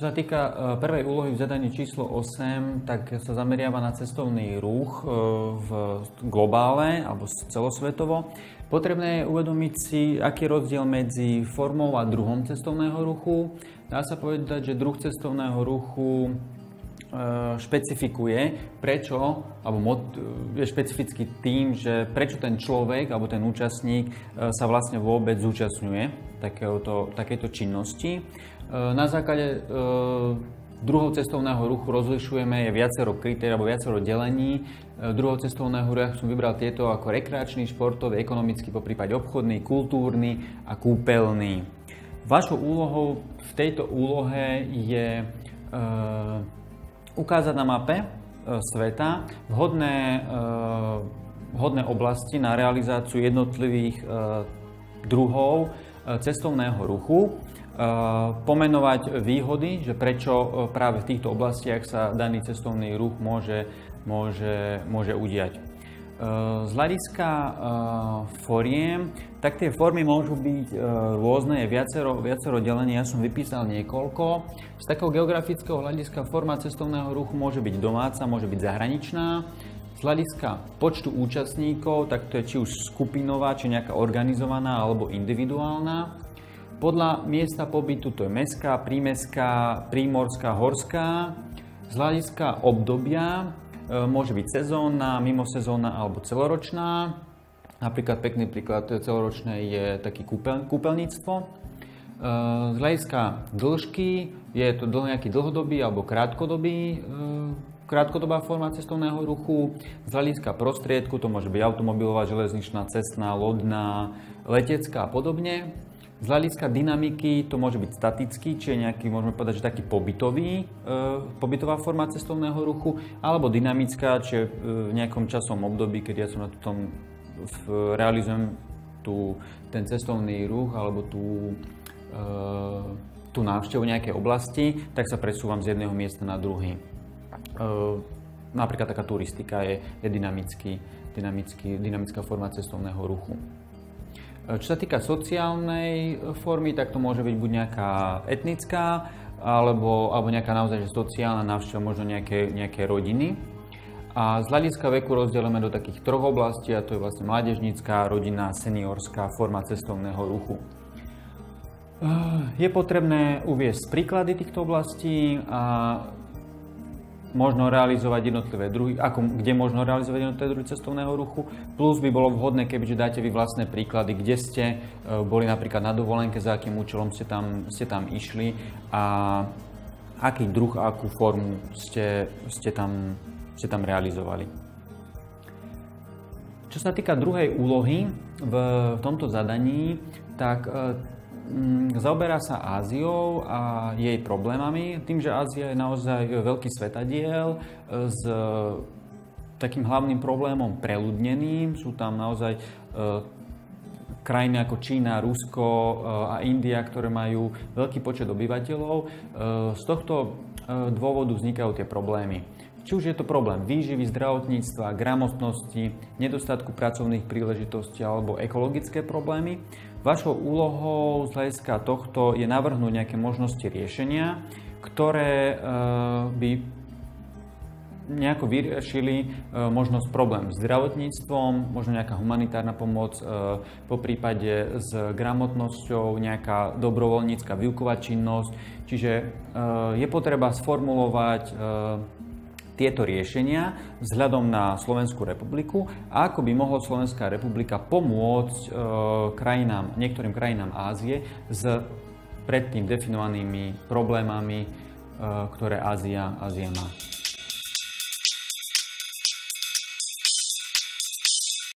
Čo sa týka e, prvej úlohy v zadaní číslo 8, tak sa zameriava na cestovný ruch e, v globále alebo celosvetovo. Potrebné je uvedomiť si, aký je rozdiel medzi formou a druhom cestovného ruchu. Dá sa povedať, že druh cestovného ruchu špecifikuje, prečo, alebo je špecifický tým, že prečo ten človek alebo ten účastník sa vlastne vôbec zúčastňuje takéto, takéto činnosti. E, na základe e, druhého cestovného ruchu rozlišujeme je viacero kritérií alebo viacero delení. E, druhého cestovného ruchu som vybral tieto ako rekreačný, športový, ekonomický, po prípade obchodný, kultúrny a kúpeľný. Vašou úlohou v tejto úlohe je e, ukázať na mape e, sveta vhodné, e, vhodné oblasti na realizáciu jednotlivých e, druhov cestovného ruchu pomenovať výhody, že prečo práve v týchto oblastiach sa daný cestovný ruch môže, môže, môže udiať. E, z hľadiska e, foriem, tak tie formy môžu byť rôzne, je viacero, viacero delení, ja som vypísal niekoľko. Z takého geografického hľadiska forma cestovného ruchu môže byť domáca, môže byť zahraničná. Z hľadiska počtu účastníkov, tak to je či už skupinová, či nejaká organizovaná alebo individuálna. Podľa miesta pobytu to je mestská, prímestská, prímorská, horská. Z hľadiska obdobia môže byť sezónna, mimosezónna alebo celoročná. Napríklad pekný príklad celoročné je taký kúpel, kúpeľníctvo. E, z hľadiska dĺžky je to nejaký dlhodobý alebo krátkodobý e, krátkodobá forma cestovného ruchu. Z hľadiska prostriedku to môže byť automobilová, železničná, cestná, lodná, letecká a podobne. Z hľadiska dynamiky to môže byť statický, čiže nejaký, môžeme povedať, že taký pobytový, e, pobytová forma cestovného ruchu, alebo dynamická, čiže e, v nejakom časom období, keď ja som na tom v, realizujem tú, ten cestovný ruch alebo tú, e, tú návštevu nejakej oblasti, tak sa presúvam z jedného miesta na druhý. E, napríklad taká turistika je, je dynamický, dynamický, dynamická forma cestovného ruchu. Čo sa týka sociálnej formy, tak to môže byť buď nejaká etnická, alebo, alebo nejaká naozaj že sociálna návšteva, možno nejaké, nejaké rodiny. A z hľadiska veku rozdelíme do takých troch oblastí, a to je vlastne mládežnícká, rodina, seniorská forma cestovného ruchu. Je potrebné uviesť príklady týchto oblastí a možno realizovať jednotlivé druhy, ako, kde možno realizovať jednotlivé druhy cestovného ruchu. Plus by bolo vhodné, kebyže dáte vy vlastné príklady, kde ste e, boli napríklad na dovolenke, za akým účelom ste tam, ste tam išli a aký druh a akú formu ste, ste, tam, ste tam realizovali. Čo sa týka druhej úlohy v, tomto zadaní, tak e, zaoberá sa Áziou a jej problémami, tým, že Ázia je naozaj veľký svetadiel e, s takým hlavným problémom preľudneným. Sú tam naozaj e, krajiny ako Čína, Rusko e, a India, ktoré majú veľký počet obyvateľov. Z tohto dôvodu vznikajú tie problémy. Či už je to problém výživy, zdravotníctva, gramotnosti, nedostatku pracovných príležitostí alebo ekologické problémy. Vašou úlohou z hľadiska tohto je navrhnúť nejaké možnosti riešenia, ktoré e, by nejako vyriešili e, možnosť problém s zdravotníctvom, možno nejaká humanitárna pomoc, e, po prípade s gramotnosťou, nejaká dobrovoľnícka výuková činnosť. Čiže je potreba sformulovať tieto riešenia vzhľadom na Slovenskú republiku a ako by mohla Slovenská republika pomôcť e, krajinám, niektorým krajinám Ázie s predtým definovanými problémami, e, ktoré Ázia, Ázia má.